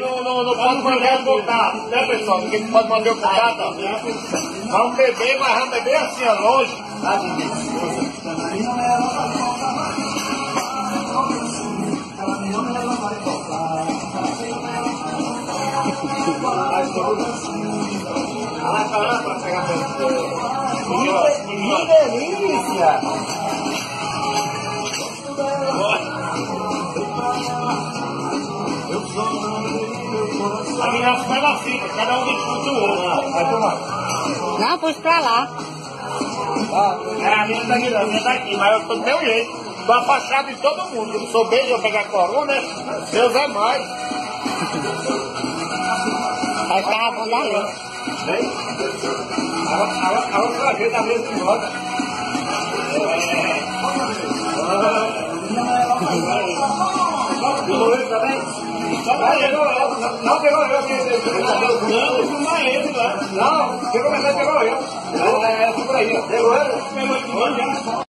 Não, não, não contato, né pessoal? Não pode mandar o contato. Vamos beber, mas vamos beber assim, ó, longe. Que delícia! A minha fala assim, cada um discute o outro. Vai tomar. Não, pus pra lá. É, a minha daqui, a minha daqui, mas eu tô do meu jeito. Tô afastado de todo mundo. Eu sou bem, eu pegar corona, né? Deus é mais. Vai ficar. A, a, a outra vez da mesma moda. É. também? Não pegou eu. Não pegou eu. Não, não é ele lá. Não, pegou, mas pegou eu. É, é por aí. Pegou ele. Pegou ele.